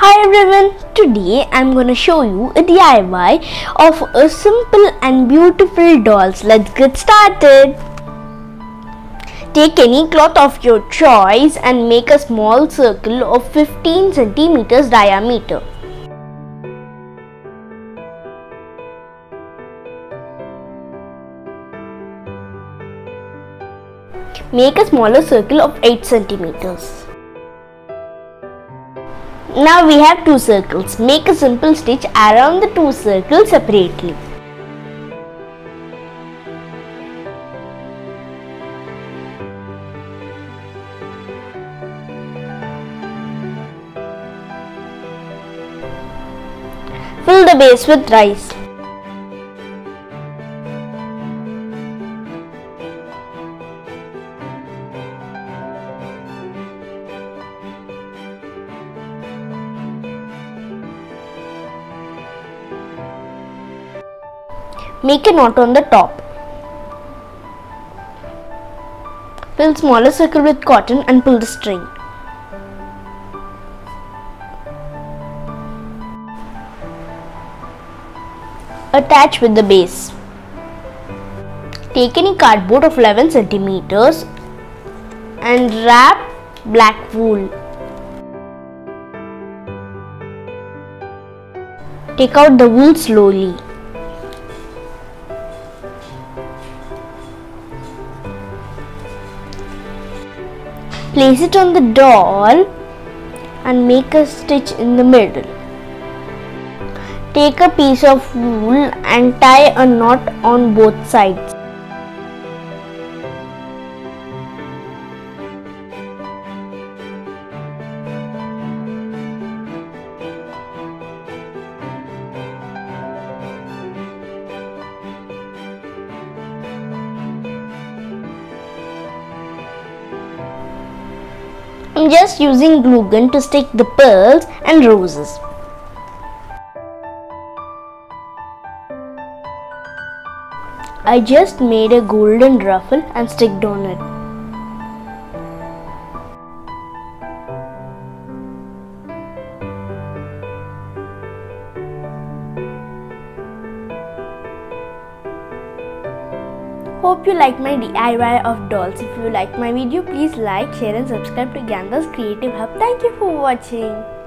Hi everyone, today I'm gonna show you a DIY of a simple and beautiful dolls. Let's get started. Take any cloth of your choice and make a small circle of 15 centimeters diameter. Make a smaller circle of 8 centimeters. Now we have two circles. Make a simple stitch around the two circles separately. Fill the base with rice. Make a knot on the top. Fill smaller circle with cotton and pull the string. Attach with the base. Take any cardboard of 11 centimeters and wrap black wool. Take out the wool slowly. Place it on the doll and make a stitch in the middle. Take a piece of wool and tie a knot on both sides. Just using glue gun to stick the pearls and roses. I just made a golden ruffle and sticked on it. Hope you like my DIY of dolls. If you like my video, please like, share and subscribe to Gyanada's Creative Hub. Thank you for watching.